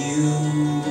you.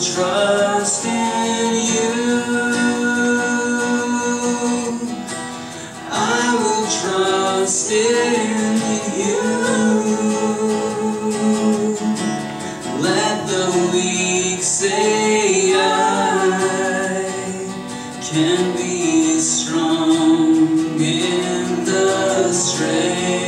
Trust in you. I will trust in you. Let the weak say I can be strong in the strength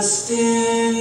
trust in